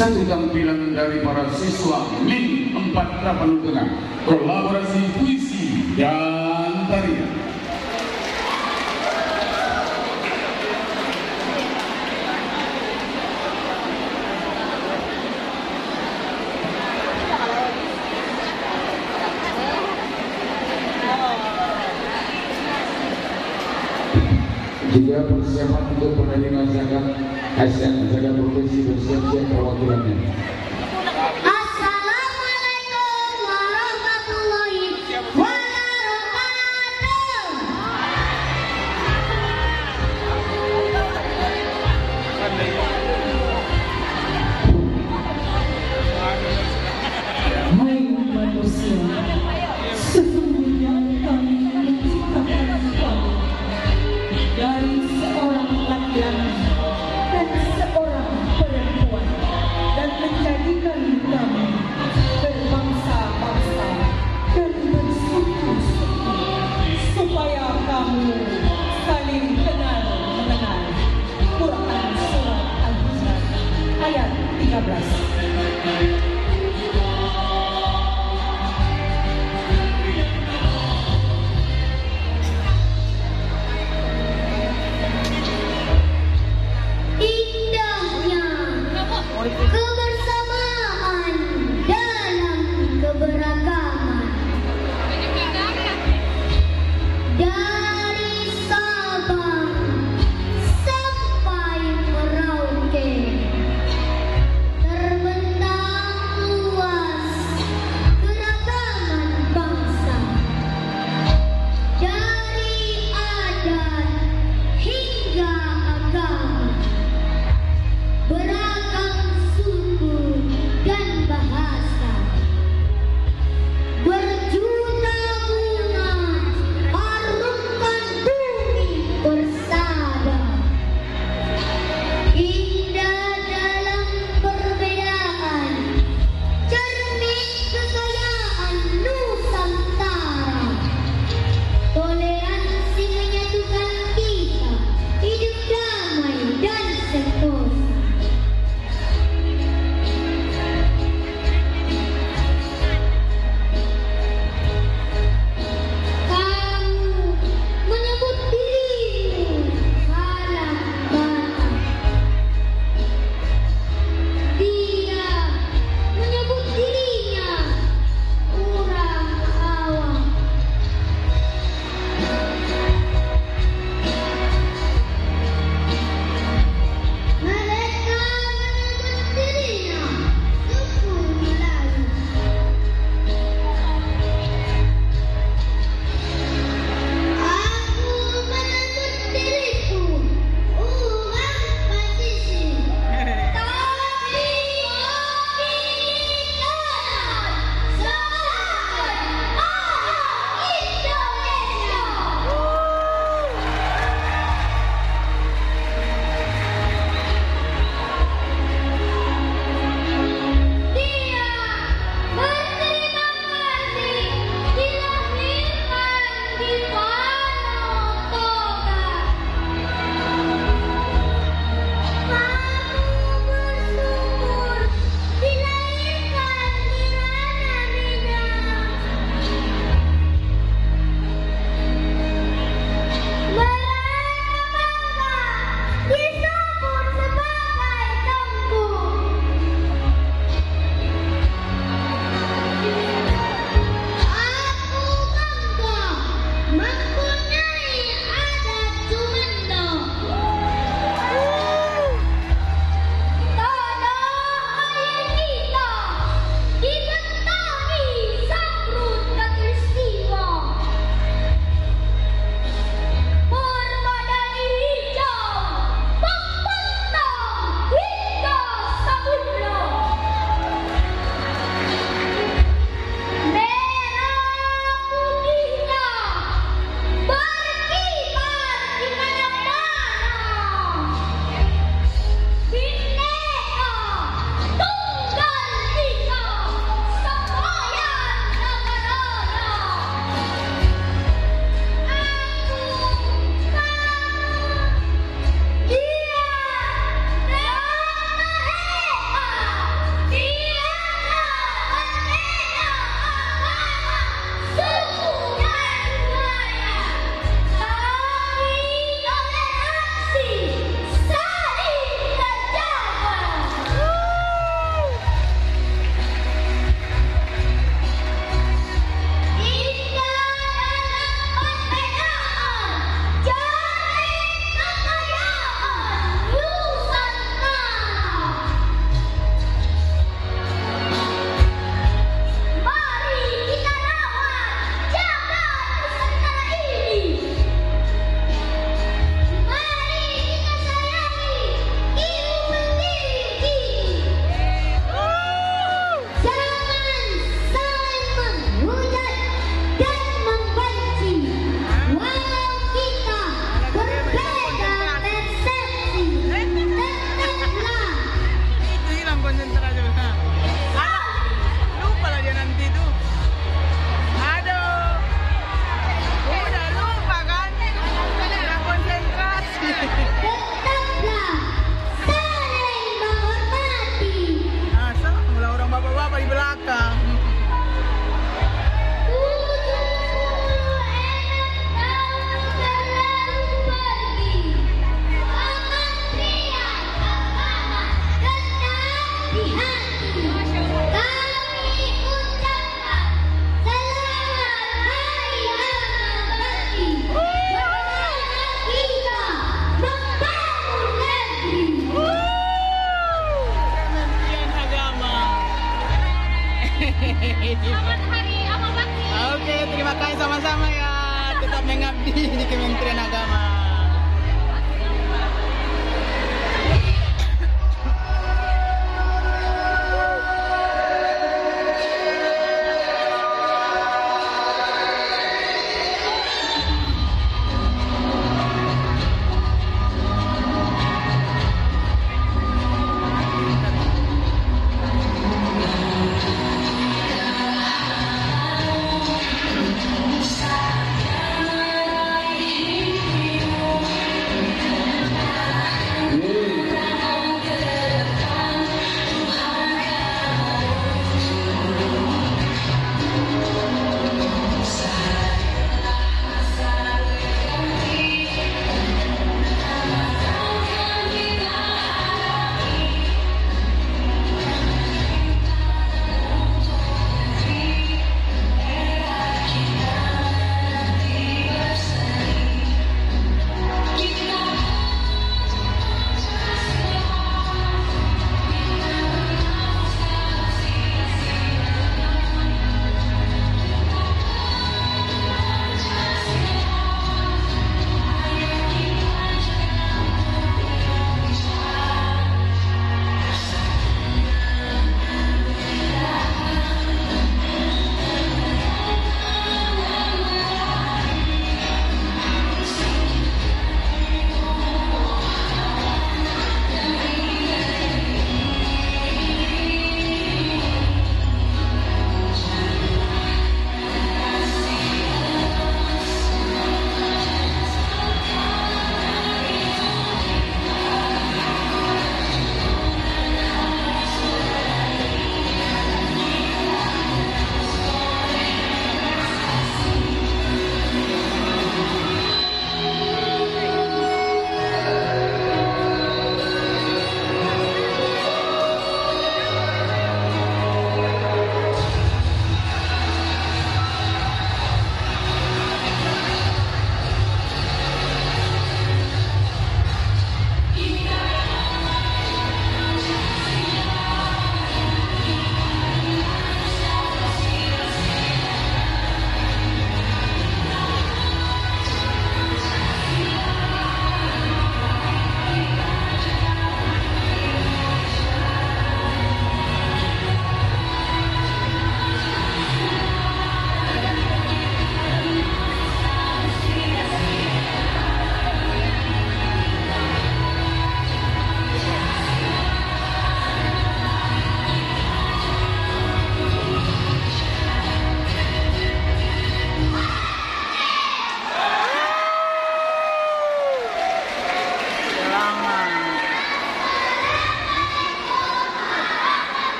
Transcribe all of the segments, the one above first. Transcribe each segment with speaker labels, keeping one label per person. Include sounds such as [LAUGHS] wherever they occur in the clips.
Speaker 1: Satu tampilan dari para siswa MIN 4 Tapanultengah Kolaborasi puisi dan tarian. Juga persiapan untuk penerima zakat Asian Federal Profesi Persiapan Perwakilannya.
Speaker 2: forte abraço. Selamat
Speaker 3: Hari Amal Bakti. Oke, terima kasih sama-sama ya. Tetap mengabdi di Kementerian Agama.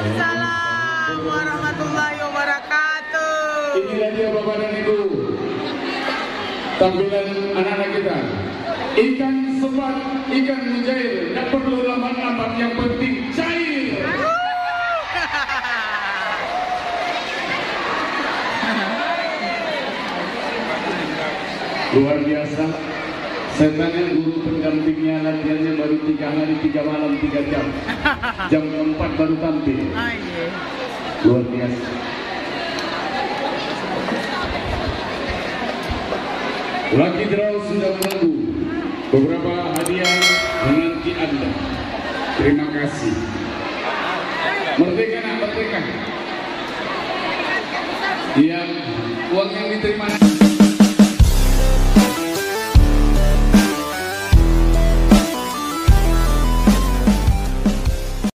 Speaker 3: Waalaikumsalam warahmatullahi wabarakatuh.
Speaker 1: Inilah dia Bapak dan Ibu. Tampilan anak-anak kita. Ikan sepat, ikan mujair, tidak perlu lama-lama yang penting cair. [LAUGHS] Luar biasa. Yang guru pendampingnya latihannya baru tiga hari, tiga malam, tiga jam. [LAUGHS] Jam empat baru tampil. Luar biasa. Lucky Draw sudah menunggu beberapa hadiah menanti Anda. Terima kasih. Merdeka nak, merdeka. Iya, uang yang diterima.